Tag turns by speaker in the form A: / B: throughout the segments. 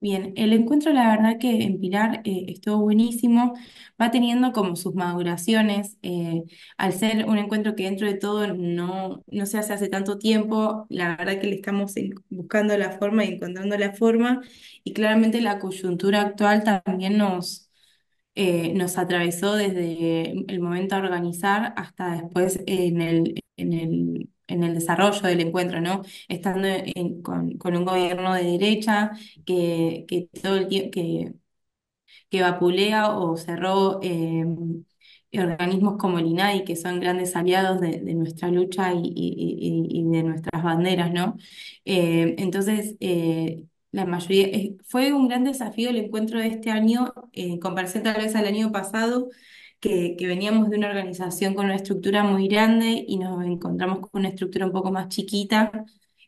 A: Bien, el encuentro la verdad que en Pilar eh, estuvo buenísimo, va teniendo como sus maduraciones, eh, al ser un encuentro que dentro de todo no, no se hace hace tanto tiempo, la verdad que le estamos buscando la forma y encontrando la forma y claramente la coyuntura actual también nos eh, nos atravesó desde el momento a organizar hasta después en el, en el desarrollo del encuentro, ¿no? Estando con, un gobierno de derecha que, que todo el tiempo que, que vapulea o cerró eh, organismos como el INADI, que son grandes aliados de, nuestra lucha y, de nuestras banderas, ¿no? Eh, entonces, eh, la mayoría, fue un gran desafío el encuentro de este año, en comparación tal vez al año pasado, que, que veníamos de una organización con una estructura muy grande y nos encontramos con una estructura un poco más chiquita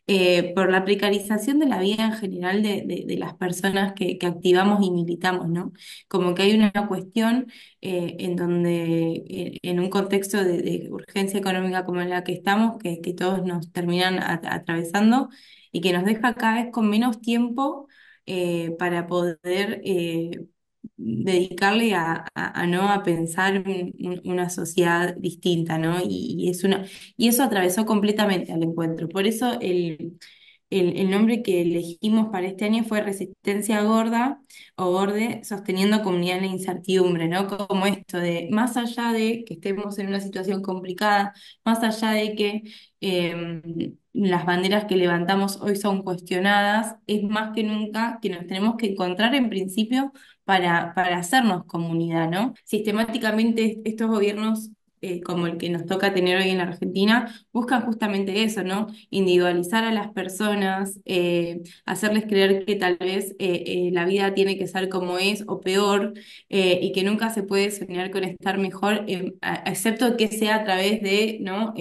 A: eh, por la precarización de la vida en general de, de- de las personas que, que activamos y militamos, ¿no? Como que hay una cuestión eh, en donde, eh, en un contexto de, de urgencia económica como en la que estamos, que, que todos nos terminan a- atravesando y que nos deja cada vez con menos tiempo eh, para poder eh, dedicarle a, no a pensar un- un- una sociedad distinta, ¿no? Y, es una, y eso atravesó completamente al encuentro. Por eso el, el, nombre que elegimos para este año fue Resistencia Gorda o Gorde, sosteniendo comunidad en la incertidumbre, ¿no? Como esto de, más allá de que estemos en una situación complicada, más allá de que eh, las banderas que levantamos hoy son cuestionadas, es más que nunca que nos tenemos que encontrar en principio para, para hacernos comunidad, ¿no? Sistemáticamente estos gobiernos, eh, como el que nos toca tener hoy en la Argentina, buscan justamente eso, ¿no? Individualizar a las personas, eh, hacerles creer que tal vez eh, la vida tiene que ser como es o peor, y que nunca se puede soñar con estar mejor, a- excepto que sea a través de, ¿no?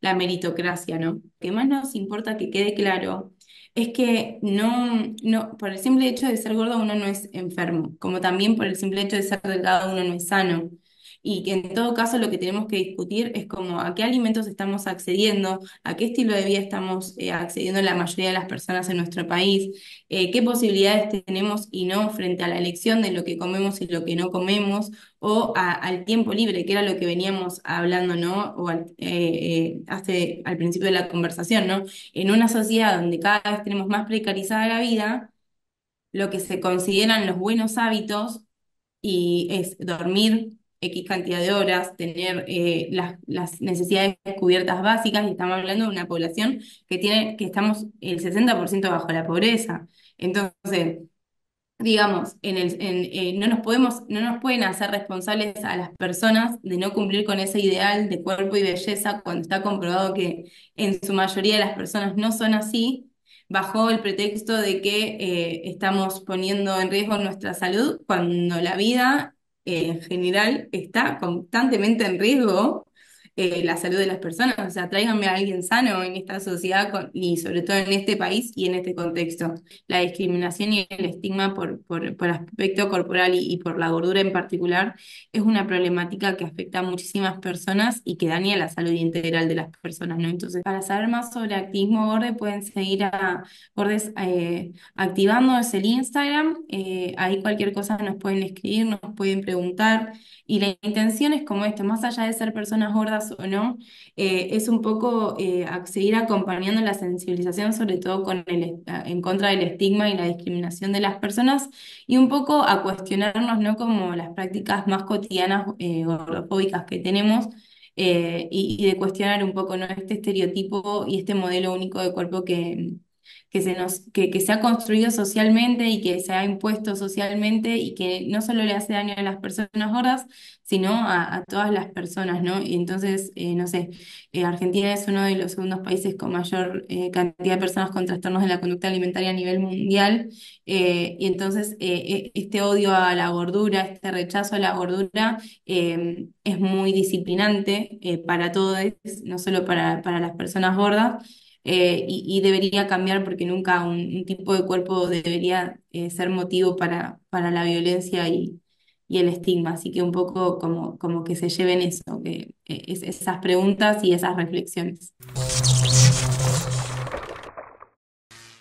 A: la meritocracia, ¿no? Que más nos importa que quede claro es que no, no, por el simple hecho de ser gordo uno no es enfermo, como también por el simple hecho de ser delgado uno no es sano. Y que en todo caso lo que tenemos que discutir es como a qué alimentos estamos accediendo, a qué estilo de vida estamos eh, accediendo la mayoría de las personas en nuestro país, eh, qué posibilidades tenemos y no frente a la elección de lo que comemos y lo que no comemos, o al tiempo libre, que era lo que veníamos hablando, ¿no? O al, eh, hace, al principio de la conversación, ¿no? En una sociedad donde cada vez tenemos más precarizada la vida, lo que se consideran los buenos hábitos y es dormir X cantidad de horas, tener eh, las, necesidades cubiertas básicas, y estamos hablando de una población que tiene, que estamos el 60% bajo la pobreza. Entonces, digamos, eh, no nos podemos, no nos pueden hacer responsables a las personas de no cumplir con ese ideal de cuerpo y belleza cuando está comprobado que en su mayoría de las personas no son así, bajo el pretexto de que eh, estamos poniendo en riesgo nuestra salud cuando la vida en general está constantemente en riesgo. Eh, la salud de las personas, o sea, tráiganme a alguien sano en esta sociedad con- y sobre todo en este país y en este contexto la discriminación y el estigma por, por, por aspecto corporal y, y por la gordura en particular es una problemática que afecta a muchísimas personas y que daña la salud integral de las personas, ¿no? Entonces, para saber más sobre activismo Gorde, pueden seguir a Gordes eh, activando es el Instagram, eh, ahí cualquier cosa nos pueden escribir, nos pueden preguntar. Y la intención es como esto, más allá de ser personas gordas o no, eh, es un poco eh, seguir acompañando la sensibilización, sobre todo con el, en contra del estigma y la discriminación de las personas, y un poco a cuestionarnos, ¿no? Como las prácticas más cotidianas eh, gordofóbicas que tenemos. eh, y, y de cuestionar un poco, ¿no? Este estereotipo y este modelo único de cuerpo que, que se nos, que, que se ha construido socialmente y que se ha impuesto socialmente y que no solo le hace daño a las personas gordas, sino a, a todas las personas, ¿no? Y entonces, eh, no sé, eh, Argentina es uno de los segundos países con mayor eh, cantidad de personas con trastornos de la conducta alimentaria a nivel mundial, y entonces este odio a la gordura, este rechazo a la gordura, eh, es muy disciplinante para todos, no solo para, para las personas gordas. Eh, y, debería cambiar porque nunca un, tipo de cuerpo debería eh, ser motivo para, para la violencia y, y el estigma. Así que un poco como, como que se lleven eso, que, es- esas preguntas y esas reflexiones.